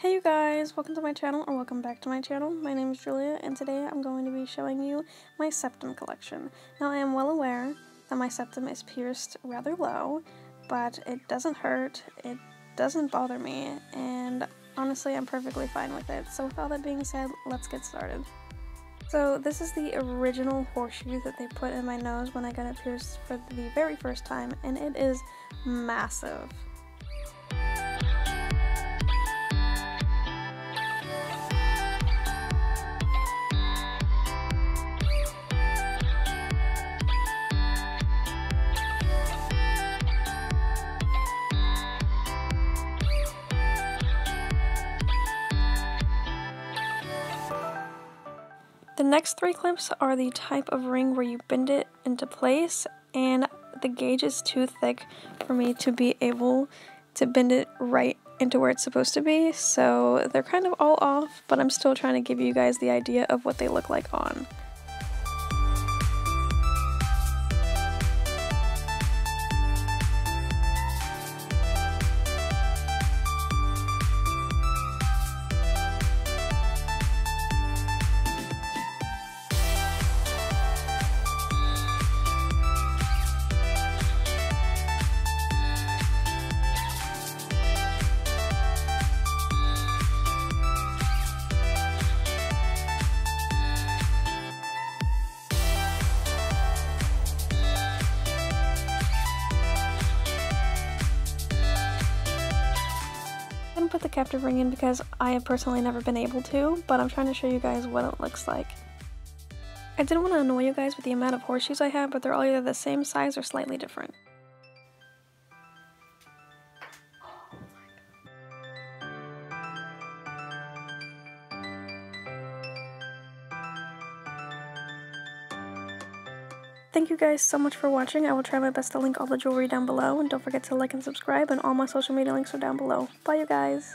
Hey you guys, welcome to my channel or welcome back to my channel. My name is Julia and today I'm going to be showing you my septum collection. Now I am well aware that my septum is pierced rather low, but it doesn't hurt, it doesn't bother me, and honestly I'm perfectly fine with it. So with all that being said, let's get started. So this is the original horseshoe that they put in my nose when I got it pierced for the very first time, and it is massive. The next three clips are the type of ring where you bend it into place and the gauge is too thick for me to be able to bend it right into where it's supposed to be so they're kind of all off but I'm still trying to give you guys the idea of what they look like on. Didn't put the captive ring in because I have personally never been able to, but I'm trying to show you guys what it looks like. I didn't want to annoy you guys with the amount of horseshoes I have, but they're all either the same size or slightly different. Thank you guys so much for watching. I will try my best to link all the jewelry down below. And don't forget to like and subscribe. And all my social media links are down below. Bye, you guys.